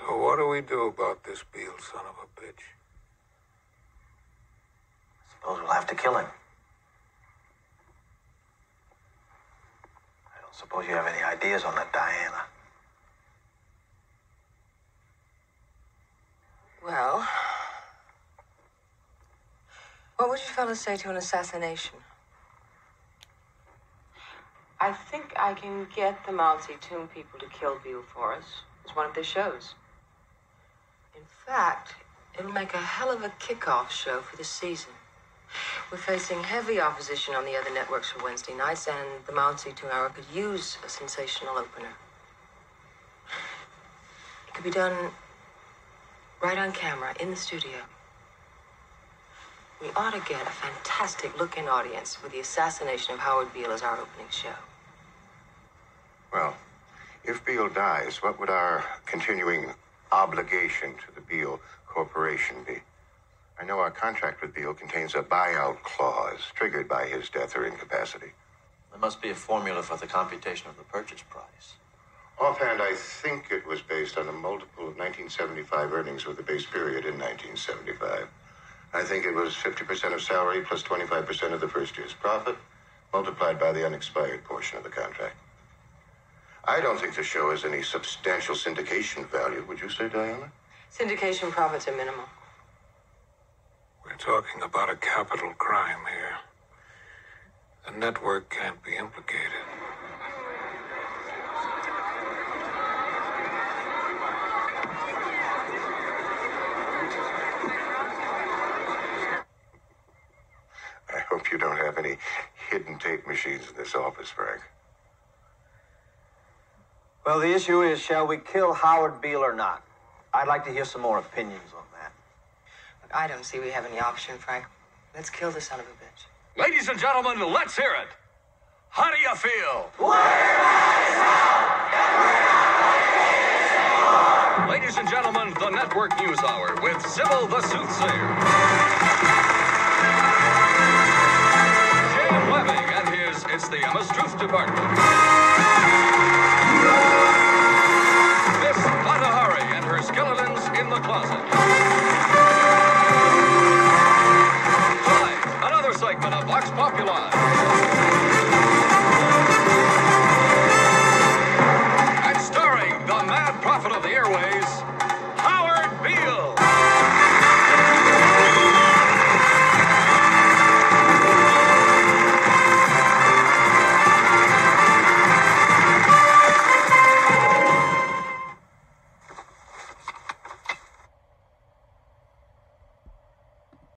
So what do we do about this Beale son of a bitch? Suppose we'll have to kill him. I don't suppose you have any ideas on that Diana. Well, what would you fellas say to an assassination? I think I can get the Mao Tse-tung people to kill Beale for us. It's one of their shows. Fact, it'll make a hell of a kickoff show for the season. We're facing heavy opposition on the other networks for Wednesday nights, and the Mao Tse-tung Hour could use a sensational opener. It could be done right on camera in the studio. We ought to get a fantastic looking audience with the assassination of Howard Beale as our opening show. Well, if Beale dies, what would our continuing obligation to the Beale Corporation be? I know our contract with Beale contains a buyout clause triggered by his death or incapacity. There must be a formula for the computation of the purchase price. Offhand, I think it was based on a multiple of 1975 earnings with the base period in 1975. I think it was 50% of salary plus 25% of the first year's profit, multiplied by the unexpired portion of the contract. I don't think the show has any substantial syndication value. Would you say, Diana? Syndication profits are minimal. We're talking about a capital crime here. The network can't be implicated. I hope you don't have any hidden tape machines in this office, Frank. Well, the issue is shall we kill Howard Beale or not? I'd like to hear some more opinions on that. Look, I don't see we have any option, Frank. Let's kill the son of a bitch. Ladies and gentlemen, let's hear it. How do you feel? We're ready. Ladies and gentlemen, the Network News Hour with Sybil the Soothsayer. Jim Leving and his It's the Emmes Truth Department. closet. Another segment of Vox Populi.